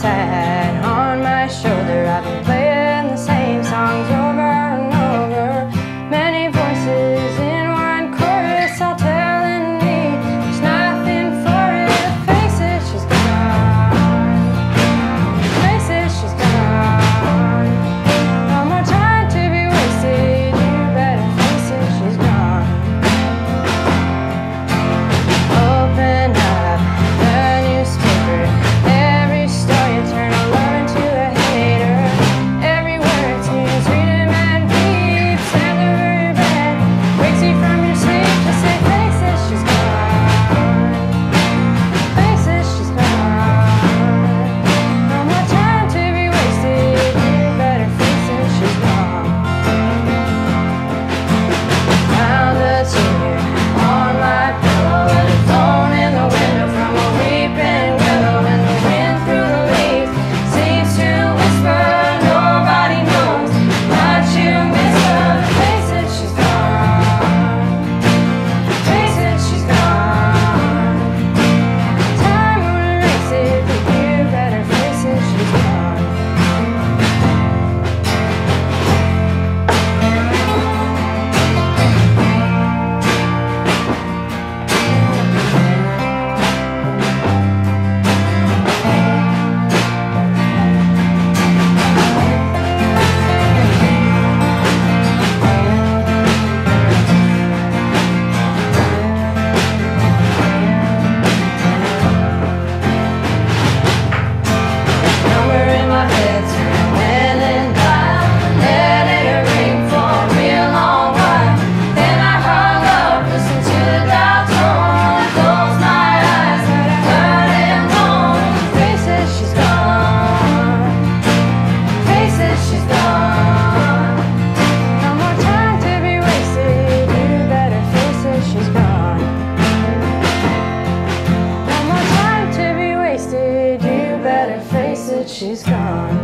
sad on my shoulder. I've been playing. but she's gone.